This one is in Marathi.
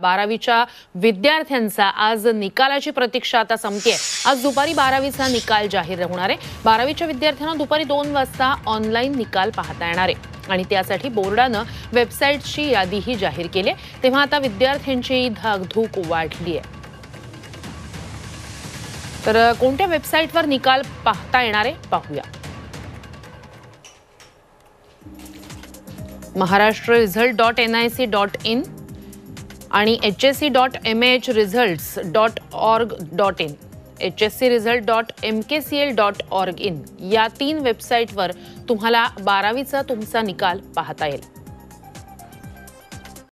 बारावीच्या विद्यार्थ्यांचा आज निकालाची प्रतीक्षा आता संपते आज दुपारी बारावीचा निकाल जाहीर होणार आहे. बारावीच्या विद्यार्थ्यांना दुपारी दोन वाजता ऑनलाईन निकाल पाहता येणार आहे. आणि त्यासाठी बोर्डानं वेबसाईटची यादीही जाहीर केली आहे तेव्हा आता विद्यार्थ्यांची धाकधूक वाढली आहे तर कोणत्या वेबसाईटवर निकाल पाहता येणार आहे? पाहूया. Maharashtra result dot N I C dot in. आणि H S C dot M H results dot org dot in H S C result dot M K C L dot org in या तीन वेबसाईटवर तुम्हाला बारावीचा तुमचा निकाल पाहता येईल.